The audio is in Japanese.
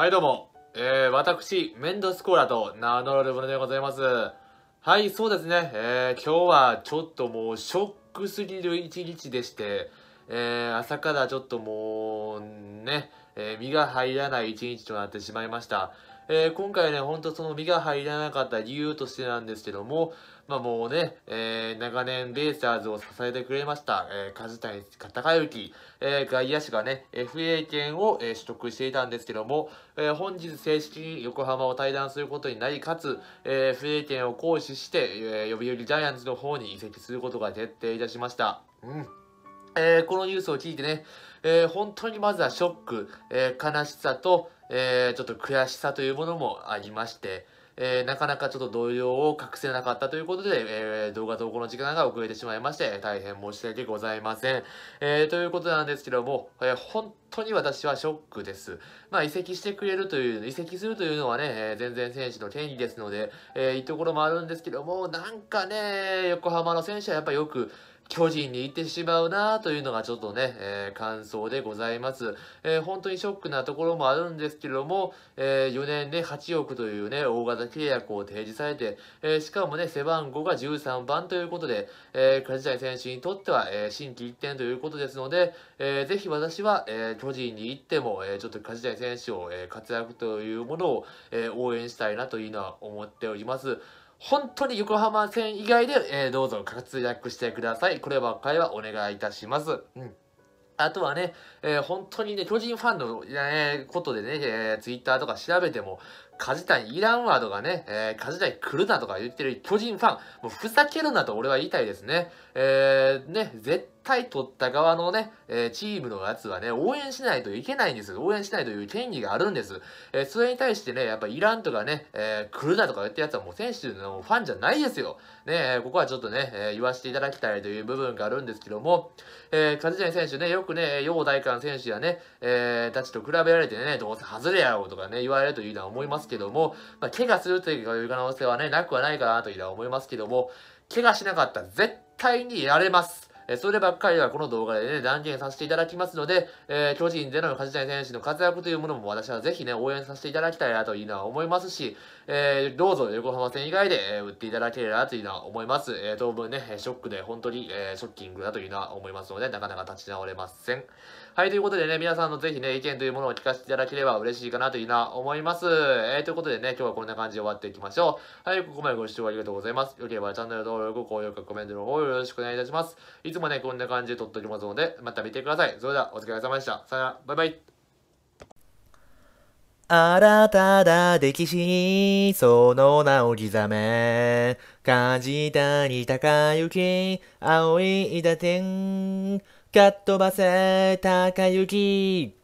はいどうも、えー、私、メンドスコーラと名乗るものでございます。はい、そうですね、えー、今日はちょっともうショックすぎる一日でして、えー、朝からちょっともう、ね、えー、身が入らない一日となってしまいました。えー、今回ね、ほんとその身が入らなかった理由としてなんですけども、まあもうね、えー、長年ベイスターズを支えてくれました、えー、梶谷隆之、えー、外野手がね、FA 権を、えー、取得していたんですけども、えー、本日正式に横浜を退団することになり、かつ、えー、FA 権を行使して、えー、読売ジャイアンツの方に移籍することが決定いたしました。うん。えー、このニュースを聞いてね、えー、本当にまずはショック、えー、悲しさと、え、ちょっと悔しさというものもありまして、え、なかなかちょっと動揺を隠せなかったということで、え、動画投稿の時間が遅れてしまいまして、大変申し訳ございません。え、ということなんですけども、え、本当に私はショックです。まあ、移籍してくれるという、移籍するというのはね、え、全然選手の権利ですので、え、いいところもあるんですけども、なんかね、横浜の選手はやっぱよく、巨人に行ってしまうなというのがちょっとね、えー、感想でございます。えー、本当にショックなところもあるんですけれども、えー、4年で8億というね、大型契約を提示されて、えー、しかもね、背番号が13番ということで、えー、梶谷選手にとっては、えー、新規一点ということですので、えー、ぜひ私は、えー、巨人に行っても、えー、ちょっと梶谷選手を、えー、活躍というものを、えー、応援したいなというのは思っております。本当に横浜線以外で、えー、どうぞ活躍してください。こればっかりはお願いいたします。うん。あとはね、えー、本当にね、巨人ファンの、えー、ことでね、えー、ツイッターとか調べても、梶谷いらんわとかね、えー、梶谷来るなとか言ってる巨人ファン、もうふざけるなと俺は言いたいですね。えー、ね、絶対取った側のね、えー、チームのやつはね、応援しないといけないんです。応援しないという権利があるんです。えー、それに対してね、やっぱイランとかね、えー、来るなとか言ってるやつはもう選手のファンじゃないですよ。ね、ここはちょっとね、えー、言わせていただきたいという部分があるんですけども、えー、梶谷選手ね、よくね、陽大館選手やね、えー、たちと比べられてね、どうせ外れやろうとかね、言われるというのは思いますけども、まあ、怪我するという可能性はね、なくはないかなというのは思いますけども、怪我しなかったら絶対にやれます。えそればっかりはこの動画でね、断言させていただきますので、えー、巨人での梶谷選手の活躍というものも私はぜひね、応援させていただきたいなというのは思いますし、えー、どうぞ横浜戦以外で、えー、打っていただければというのは思います。えー、当分ね、ショックで本当に、え、ショッキングだというのは思いますので、なかなか立ち直れません。はい、ということでね、皆さんのぜひね、意見というものを聞かせていただければ嬉しいかなというのは思います。えー、ということでね、今日はこんな感じで終わっていきましょう。はい、ここまでご視聴ありがとうございます。よければチャンネル登録、高評価、コメントの方よろしくお願いいたします。いつもね、こんな感じで撮っておきますので、また見てください。それでは、お疲れ様でした。さよなら、バイバイ。新ただ歴史その名を刻め。梶谷高雪、青い板天。かっ飛ばせ高雪。